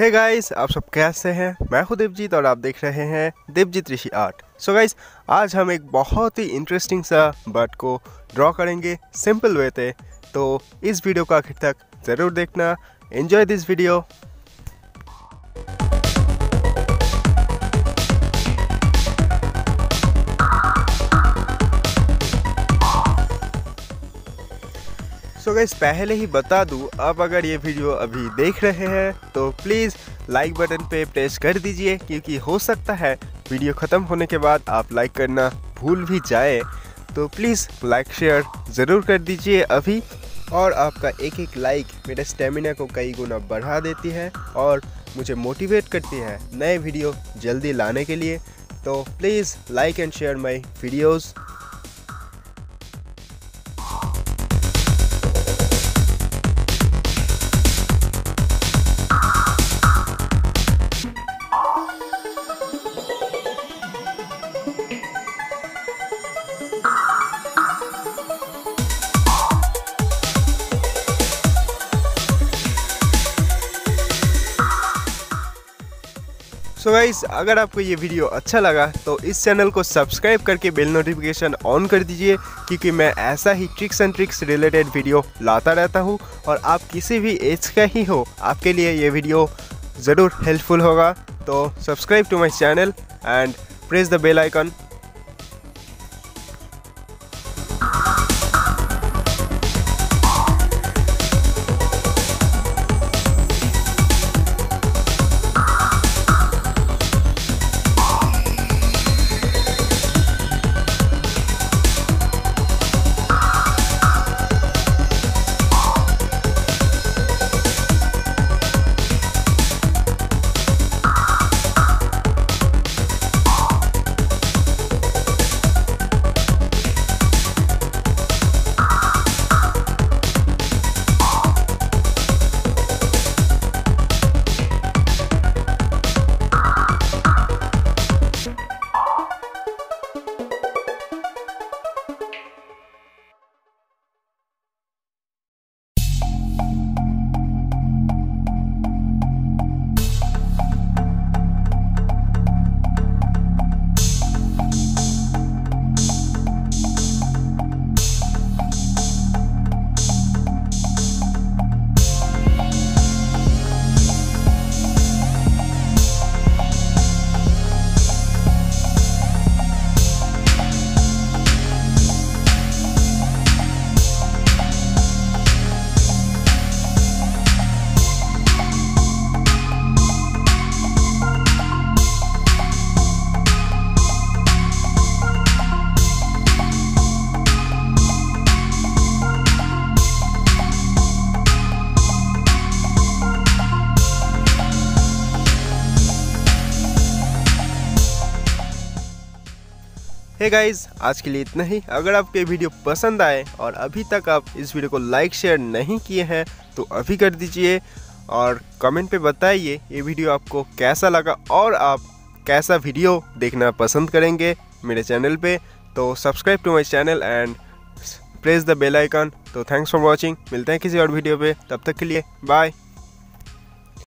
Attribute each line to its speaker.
Speaker 1: हे hey guys आप सब कैसे हैं? मैं हूँ देवजीत और आप देख रहे हैं Devjeet Rishi art. So guys आज हम एक बहुत ही इंटरेस्टिंग सा बर्ड को ड्रॉ करेंगे सिंपल वे थे तो इस वीडियो का आखिर तक ज़रूर देखना। Enjoy this video so guys पहले ही बता दूँ आप अगर ये वीडियो अभी देख रहे हैं तो प्लीज़ लाइक बटन पे प्रेस कर दीजिए, क्योंकि हो सकता है वीडियो ख़त्म होने के बाद आप लाइक करना भूल भी जाए। तो प्लीज़ लाइक शेयर ज़रूर कर दीजिए अभी, और आपका एक एक लाइक मेरे स्टेमिना को कई गुना बढ़ा देती है, और मुझे मोटिवेट करती है नए वीडियो जल्दी लाने के लिए। तो please like and share my videos so so guys अगर आपको ये वीडियो अच्छा लगा तो इस चैनल को सब्सक्राइब करके बेल नोटिफिकेशन ऑन कर दीजिए, क्योंकि मैं ऐसा ही tricks and tricks related video लाता रहता हूँ, और आप किसी भी एज का ही हो, आपके लिए ये वीडियो ज़रूर हेल्पफुल होगा। तो subscribe to my channel and press the bell icon hey hey guys आज के लिए इतना ही। अगर आपको ये वीडियो पसंद आए और अभी तक आप इस वीडियो को लाइक शेयर नहीं किए हैं तो अभी कर दीजिए और कमेंट पे बताइए ये वीडियो आपको कैसा लगा और आप कैसा वीडियो देखना पसंद करेंगे मेरे चैनल पे। तो subscribe to my channel and press the bell icon तो थैंक्स फॉर वॉचिंग मिलते हैं किसी और वीडियो पे। तब तक के लिए बाय